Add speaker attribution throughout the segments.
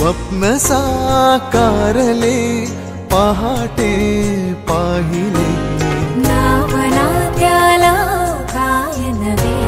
Speaker 1: स्वप्न साकारले पहाटे पाहिले।
Speaker 2: नावना त्याला काय नवे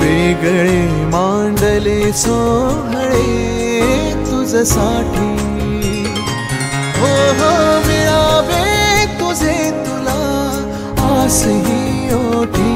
Speaker 1: वेगळे मांडले सोहळे तुझसाठी। हो हो मिळावे तुझे तुला आसही ओठी